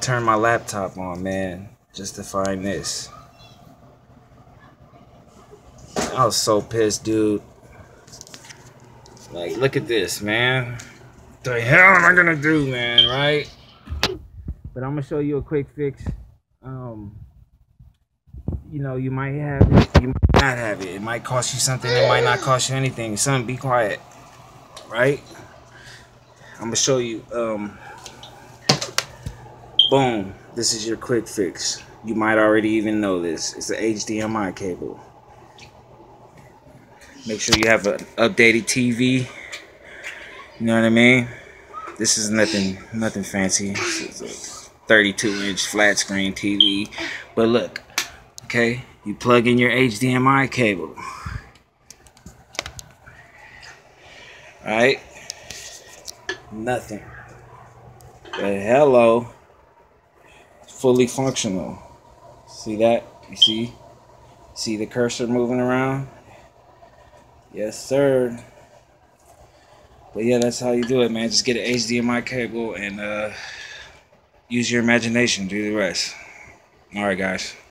turn my laptop on, man, just to find this. I was so pissed, dude. Like, look at this, man. What the hell am I gonna do, man? Right? But I'm gonna show you a quick fix. Um, you know, you might have it, you might not have it. It might cost you something. It might not cost you anything. Son, be quiet. Right? I'm gonna show you. Um, boom. This is your quick fix. You might already even know this. It's an HDMI cable. Make sure you have an updated TV. You know what I mean? This is nothing, nothing fancy. This is a 32 inch flat screen TV. But look, okay, you plug in your HDMI cable. Alright? Nothing. But hello. Fully functional. See that? You see? See the cursor moving around? Yes, sir. But yeah, that's how you do it, man. Just get an HDMI cable and uh, use your imagination. Do the rest. All right, guys.